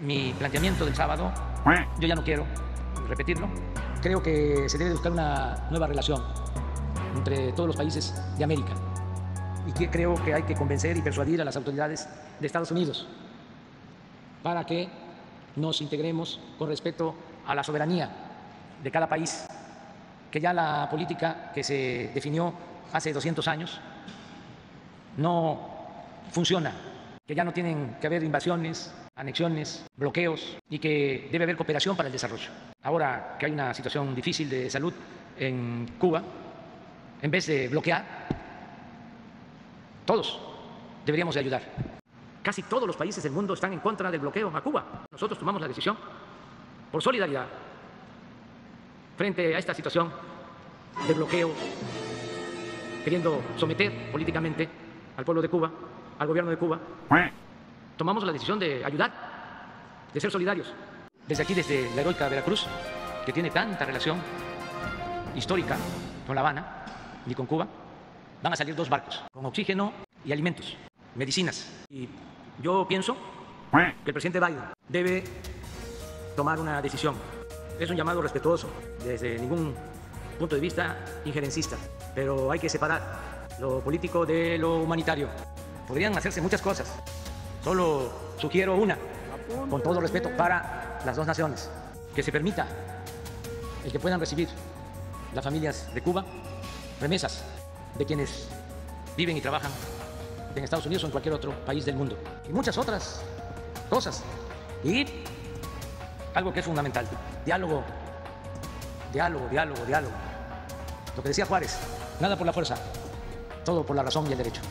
mi planteamiento del sábado, yo ya no quiero repetirlo. Creo que se debe buscar una nueva relación entre todos los países de América. Y que creo que hay que convencer y persuadir a las autoridades de Estados Unidos para que nos integremos con respecto a la soberanía de cada país, que ya la política que se definió hace 200 años no funciona, que ya no tienen que haber invasiones, anexiones, bloqueos y que debe haber cooperación para el desarrollo. Ahora que hay una situación difícil de salud en Cuba, en vez de bloquear, todos deberíamos de ayudar. Casi todos los países del mundo están en contra del bloqueo a Cuba. Nosotros tomamos la decisión por solidaridad frente a esta situación de bloqueo, queriendo someter políticamente al pueblo de Cuba, al gobierno de Cuba. Tomamos la decisión de ayudar, de ser solidarios. Desde aquí, desde la heroica Veracruz, que tiene tanta relación histórica con La Habana y con Cuba, van a salir dos barcos con oxígeno y alimentos, medicinas. Y yo pienso que el presidente Biden debe tomar una decisión. Es un llamado respetuoso desde ningún punto de vista injerencista, pero hay que separar lo político de lo humanitario. Podrían hacerse muchas cosas. Solo sugiero una, con todo respeto para las dos naciones, que se permita el que puedan recibir las familias de Cuba remesas de quienes viven y trabajan en Estados Unidos o en cualquier otro país del mundo. Y muchas otras cosas. Y algo que es fundamental, diálogo, diálogo, diálogo, diálogo. Lo que decía Juárez, nada por la fuerza, todo por la razón y el derecho.